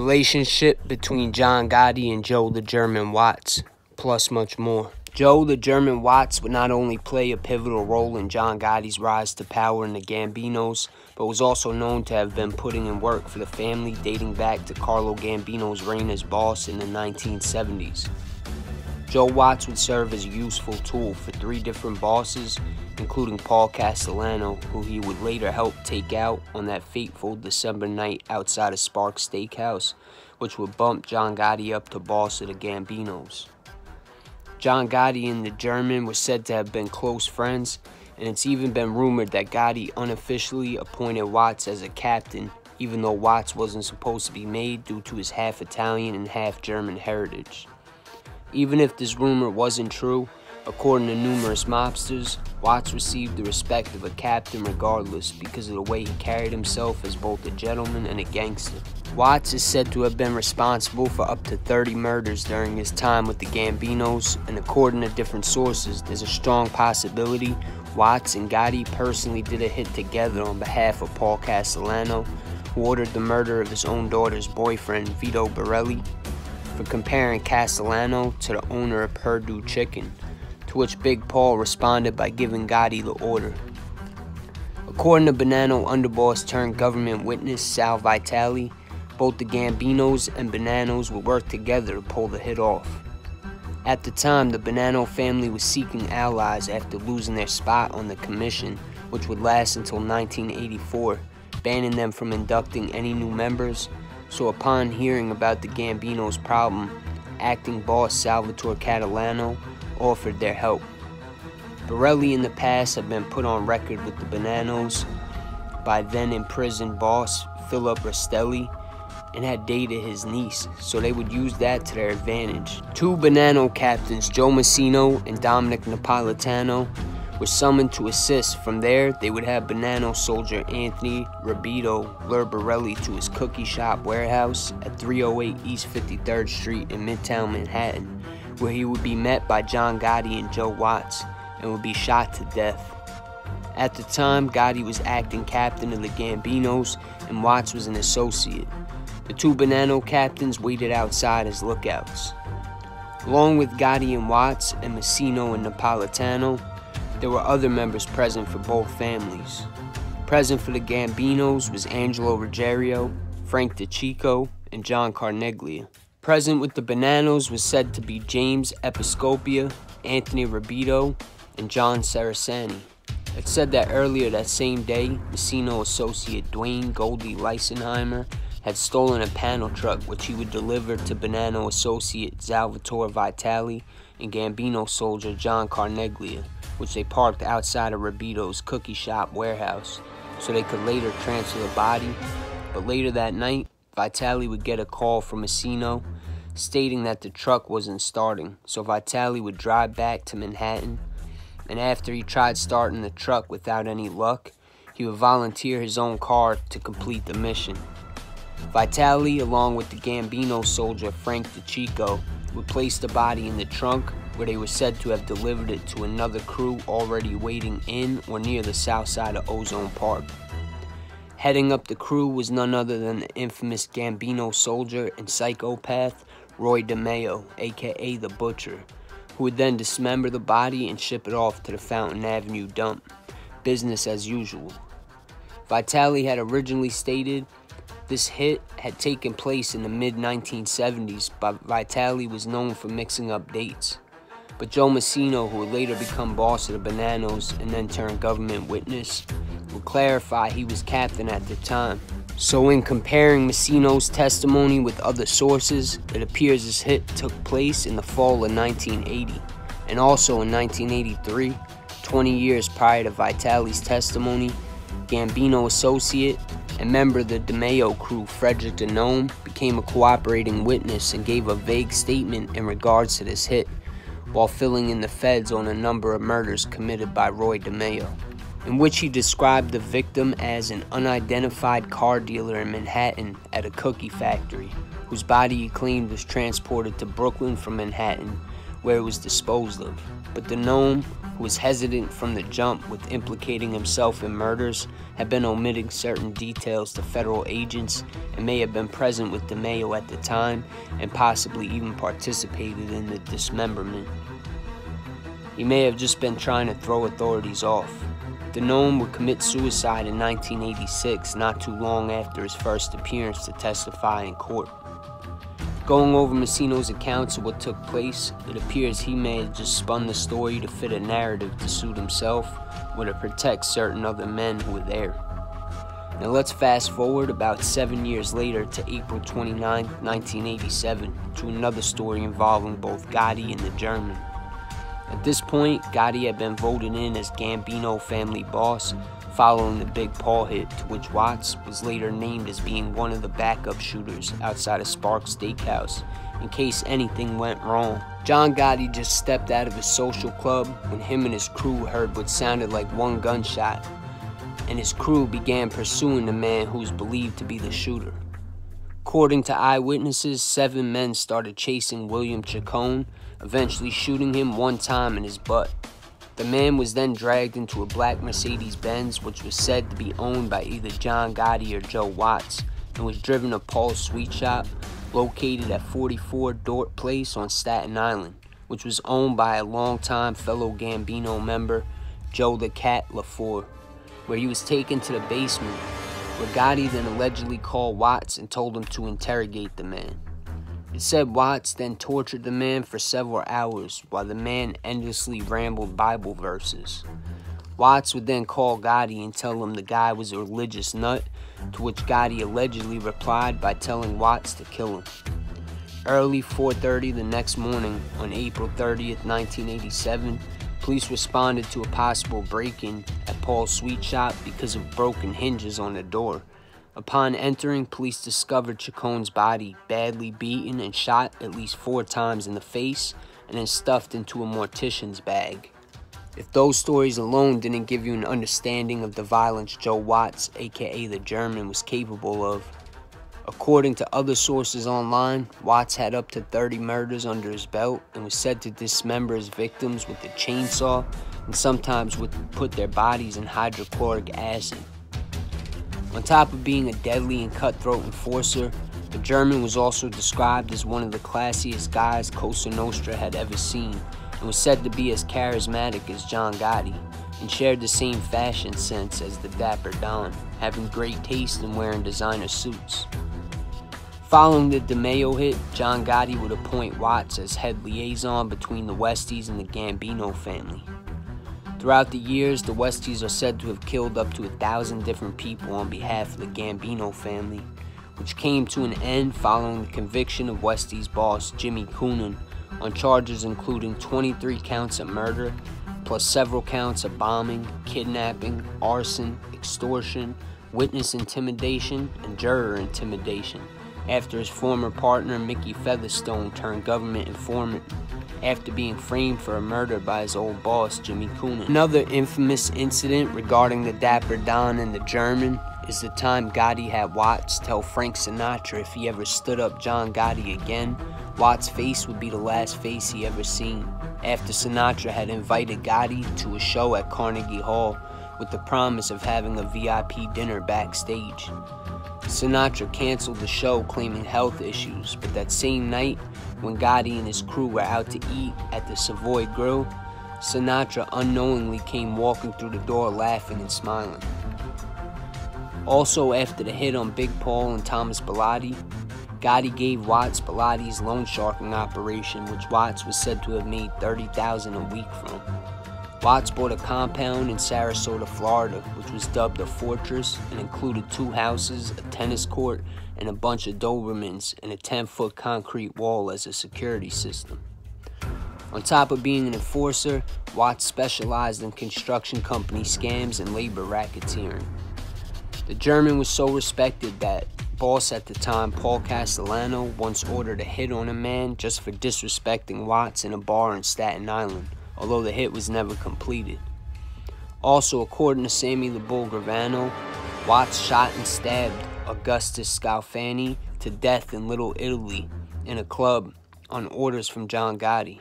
relationship between John Gotti and Joe the German Watts, plus much more. Joe the German Watts would not only play a pivotal role in John Gotti's rise to power in the Gambinos, but was also known to have been putting in work for the family dating back to Carlo Gambino's reign as boss in the 1970s. Joe Watts would serve as a useful tool for three different bosses, including Paul Castellano, who he would later help take out on that fateful December night outside of Sparks Steakhouse, which would bump John Gotti up to boss of the Gambinos. John Gotti and the German were said to have been close friends, and it's even been rumored that Gotti unofficially appointed Watts as a captain, even though Watts wasn't supposed to be made due to his half Italian and half German heritage. Even if this rumor wasn't true, according to numerous mobsters, Watts received the respect of a captain regardless because of the way he carried himself as both a gentleman and a gangster. Watts is said to have been responsible for up to 30 murders during his time with the Gambinos, and according to different sources, there's a strong possibility Watts and Gotti personally did a hit together on behalf of Paul Castellano, who ordered the murder of his own daughter's boyfriend, Vito Borelli, for comparing Castellano to the owner of Perdue Chicken, to which Big Paul responded by giving Gotti the order. According to Bonanno underboss turned government witness Sal Vitale, both the Gambinos and Bonannos would work together to pull the hit off. At the time, the Bonanno family was seeking allies after losing their spot on the commission, which would last until 1984, banning them from inducting any new members. So, upon hearing about the Gambinos' problem, acting boss Salvatore Catalano offered their help. Borelli in the past had been put on record with the Bonannos by then imprisoned boss Philip Rastelli and had dated his niece, so they would use that to their advantage. Two Bonanno captains, Joe Massino and Dominic Napolitano, were summoned to assist. From there, they would have Bonanno soldier Anthony Rabito lure Borelli to his cookie shop warehouse at 308 East 53rd Street in Midtown Manhattan, where he would be met by John Gotti and Joe Watts and would be shot to death. At the time, Gotti was acting captain of the Gambinos and Watts was an associate. The two Bonanno captains waited outside as lookouts. Along with Gotti and Watts and Massino and Napolitano, there were other members present for both families. Present for the Gambinos was Angelo Ruggiero, Frank DeCicco, and John Carneglia. Present with the Bonannos was said to be James Episcopia, Anthony Rabito, and John Saraceni. It said that earlier that same day, Massino associate Duane Goldie Leisenheimer had stolen a panel truck which he would deliver to Bonanno associate Salvatore Vitale and Gambino soldier John Carneglia, which they parked outside of Rabito's cookie shop warehouse so they could later transfer the body. But later that night, Vitale would get a call from Massino stating that the truck wasn't starting, so Vitale would drive back to Manhattan, and after he tried starting the truck without any luck, he would volunteer his own car to complete the mission. Vitale, along with the Gambino soldier Frank DeCicco, would place the body in the trunk where they were said to have delivered it to another crew already waiting in or near the south side of Ozone Park. Heading up the crew was none other than the infamous Gambino soldier and psychopath Roy DeMeo, aka the Butcher, who would then dismember the body and ship it off to the Fountain Avenue dump. Business as usual. Vitale had originally stated this hit had taken place in the mid 1970s, but Vitale was known for mixing up dates. But Joe Massino, who would later become boss of the Bonannos and then turn government witness, would clarify he was captain at the time. So, in comparing Massino's testimony with other sources, it appears this hit took place in the fall of 1980, and also in 1983, 20 years prior to Vitale's testimony. Gambino associate and member of the DeMeo crew, Frederick Denome, became a cooperating witness and gave a vague statement in regards to this hit, while filling in the feds on a number of murders committed by Roy DeMeo, in which he described the victim as an unidentified car dealer in Manhattan at a cookie factory, whose body he claimed was transported to Brooklyn from Manhattan, where it was disposed of. But Denome, who was hesitant from the jump with implicating himself in murders, had been omitting certain details to federal agents and may have been present with DeMeo at the time and possibly even participated in the dismemberment. He may have just been trying to throw authorities off. Denome would commit suicide in 1986, not too long after his first appearance to testify in court. Going over Massino's accounts of what took place, it appears he may have just spun the story to fit a narrative to suit himself or to protect certain other men who were there. Now let's fast forward about seven years later to April 29, 1987, to another story involving both Gotti and the German. At this point, Gotti had been voted in as Gambino family boss following the Big Paul hit, to which Watts was later named as being one of the backup shooters outside of Sparks Steakhouse in case anything went wrong. John Gotti just stepped out of his social club when him and his crew heard what sounded like one gunshot, and his crew began pursuing the man who's believed to be the shooter. According to eyewitnesses, seven men started chasing William Chacon, eventually shooting him one time in his butt. The man was then dragged into a black Mercedes Benz, which was said to be owned by either John Gotti or Joe Watts, and was driven to Paul's Sweet Shop, located at 44 Dort Place on Staten Island, which was owned by a longtime fellow Gambino member, Joe the Cat LaFour, where he was taken to the basement, where Gotti then allegedly called Watts and told him to interrogate the man. It said Watts then tortured the man for several hours while the man endlessly rambled Bible verses. Watts would then call Gotti and tell him the guy was a religious nut, to which Gotti allegedly replied by telling Watts to kill him. Early 4.30 the next morning, on April 30th, 1987, police responded to a possible break-in at Paul's Sweet Shop because of broken hinges on the door. Upon entering, police discovered Chacon's body badly beaten and shot at least four times in the face and then stuffed into a mortician's bag. If those stories alone didn't give you an understanding of the violence Joe Watts, aka the German, was capable of, according to other sources online, Watts had up to 30 murders under his belt and was said to dismember his victims with a chainsaw and sometimes would put their bodies in hydrochloric acid. On top of being a deadly and cutthroat enforcer, the German was also described as one of the classiest guys Cosa Nostra had ever seen, and was said to be as charismatic as John Gotti, and shared the same fashion sense as the Dapper Don, having great taste in wearing designer suits. Following the DeMeo hit, John Gotti would appoint Watts as head liaison between the Westies and the Gambino family. Throughout the years, the Westies are said to have killed up to a thousand different people on behalf of the Gambino family, which came to an end following the conviction of Westies boss Jimmy Coonan on charges including 23 counts of murder, plus several counts of bombing, kidnapping, arson, extortion, witness intimidation, and juror intimidation after his former partner Mickey Featherstone turned government informant after being framed for a murder by his old boss, Jimmy Coonan. Another infamous incident regarding the Dapper Don and the German is the time Gotti had Watts tell Frank Sinatra if he ever stood up John Gotti again, Watts' face would be the last face he ever seen, after Sinatra had invited Gotti to a show at Carnegie Hall with the promise of having a VIP dinner backstage. Sinatra canceled the show claiming health issues, but that same night, when Gotti and his crew were out to eat at the Savoy Grill, Sinatra unknowingly came walking through the door laughing and smiling. Also, after the hit on Big Paul and Thomas Bilotti, Gotti gave Watts Bilotti's loan sharking operation, which Watts was said to have made 30000 a week from. Watts bought a compound in Sarasota, Florida, which was dubbed a fortress and included two houses, a tennis court, and a bunch of Dobermans and a 10 foot concrete wall as a security system. On top of being an enforcer, Watts specialized in construction company scams and labor racketeering. The German was so respected that boss at the time, Paul Castellano, once ordered a hit on a man just for disrespecting Watts in a bar in Staten Island although the hit was never completed. Also, according to Sammy the Bull Gravano, Watts shot and stabbed Augustus Scalfani to death in Little Italy in a club on orders from John Gotti.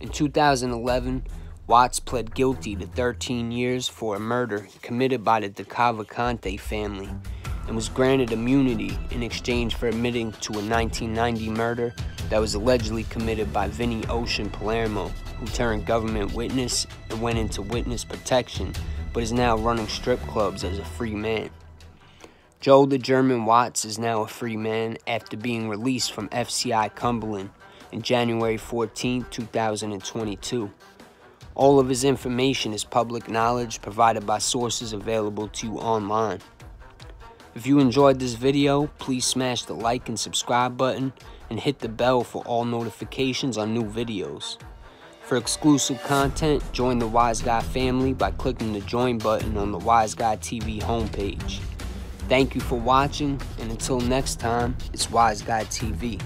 In 2011, Watts pled guilty to 13 years for a murder committed by the DeCavalcante family and was granted immunity in exchange for admitting to a 1990 murder that was allegedly committed by Vinnie Ocean Palermo, who turned government witness and went into witness protection, but is now running strip clubs as a free man. Joe the German Watts is now a free man after being released from FCI Cumberland in January 14, 2022. All of his information is public knowledge provided by sources available to you online. If you enjoyed this video, please smash the like and subscribe button and hit the bell for all notifications on new videos. For exclusive content, join the Wise Guy family by clicking the join button on the Wise Guy TV homepage. Thank you for watching, and until next time, it's Wise Guy TV.